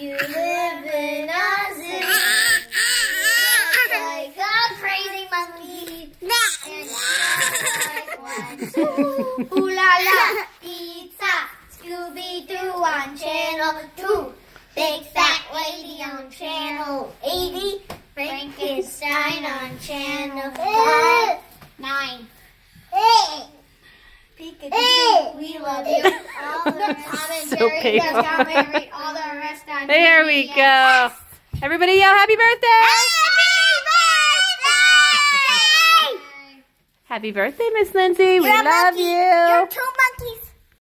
You live in a zoo. like a crazy monkey. and like one. Ooh, ooh la la, pizza. Scooby-Doo on channel 2. Big Fat Lady on channel 80. Frankenstein on channel 5. 9. Pikachu, we love you. All the so Tom on There we go. Everybody yell happy birthday. Happy birthday! Happy birthday, Miss Lindsay. We love monkey. you. You're two monkeys